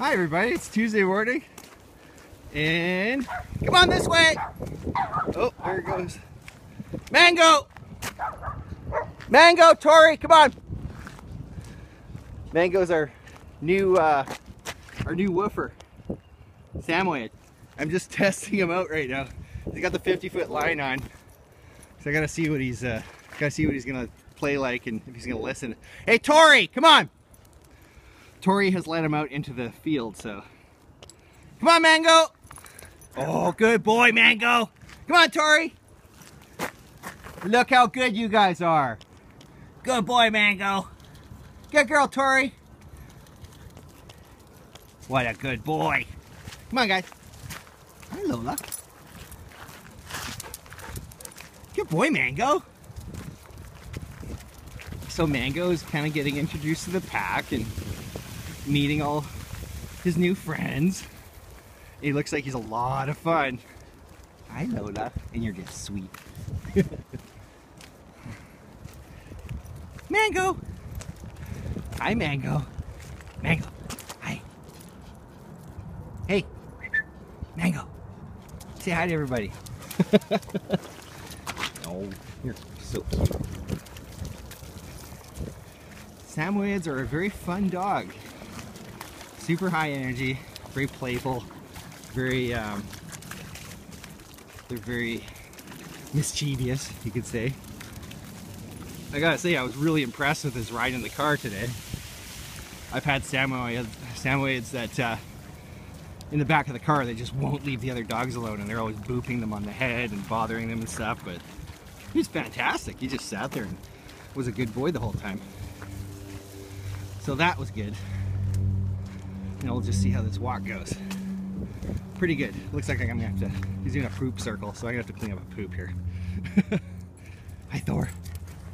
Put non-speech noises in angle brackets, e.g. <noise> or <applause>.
Hi everybody, it's Tuesday morning. And come on this way. Oh, there it goes. Mango! Mango, Tori, come on. Mango's our new uh, our new woofer. Samoyed. I'm just <laughs> testing him out right now. He's got the 50 foot line on. So I gotta see what he's uh gotta see what he's gonna play like and if he's gonna listen. Hey Tori, come on! Tori has let him out into the field, so. Come on, Mango! Oh, good boy, Mango! Come on, Tori! Look how good you guys are. Good boy, Mango. Good girl, Tori. What a good boy. Come on, guys. Hi, Lola. Good boy, Mango. So Mango is kind of getting introduced to the pack and meeting all his new friends. He looks like he's a lot of fun. Hi, Lola. And you're just sweet. Mango! Hi, Mango. Mango. Hi. Hey. Mango. Say hi to everybody. <laughs> oh, you're so cute. Samoyeds are a very fun dog. Super high energy, very playful, very, um, they're very mischievous, you could say. I gotta say, I was really impressed with his ride in the car today. I've had Samoyeds, that uh, in the back of the car, they just won't leave the other dogs alone and they're always booping them on the head and bothering them and stuff, but he's fantastic. He just sat there and was a good boy the whole time. So that was good. And we'll just see how this walk goes. Pretty good. Looks like I'm gonna have to, he's doing a poop circle, so I'm gonna have to clean up a poop here. <laughs> Hi Thor.